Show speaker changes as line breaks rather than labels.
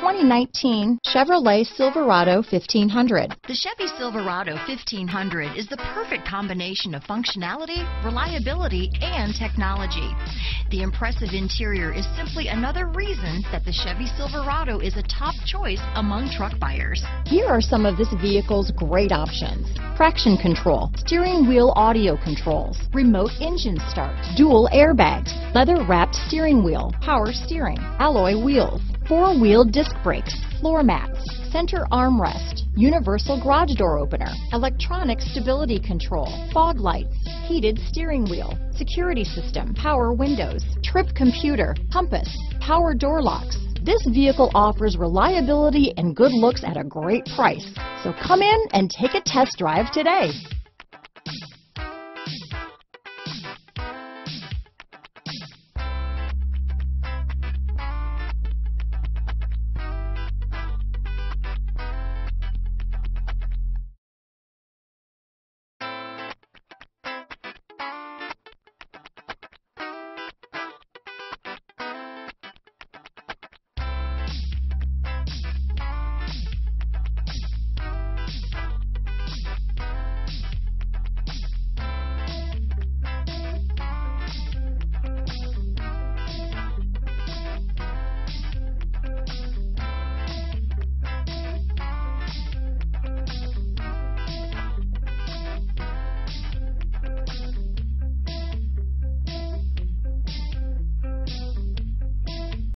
2019 Chevrolet Silverado 1500.
The Chevy Silverado 1500 is the perfect combination of functionality, reliability, and technology. The impressive interior is simply another reason that the Chevy Silverado is a top choice among truck buyers.
Here are some of this vehicle's great options. Traction control, steering wheel audio controls, remote engine start, dual airbags, leather wrapped steering wheel, power steering, alloy wheels, four-wheel disc brakes, floor mats, center armrest, universal garage door opener, electronic stability control, fog lights, heated steering wheel, security system, power windows, trip computer, compass, power door locks. This vehicle offers reliability and good looks at a great price. So come in and take a test drive today.